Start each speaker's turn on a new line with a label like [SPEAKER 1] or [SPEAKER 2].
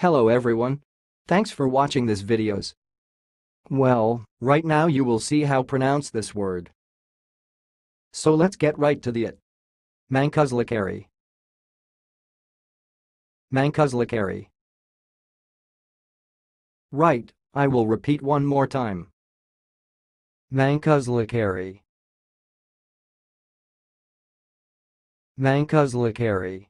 [SPEAKER 1] Hello everyone. Thanks for watching this videos. Well, right now you will see how pronounce this word. So let's get right to the it. Mankuzlhikary. Mankuzlhikary. Right, I will repeat one more time. Mankuzlhikary. Mankuzlhikary.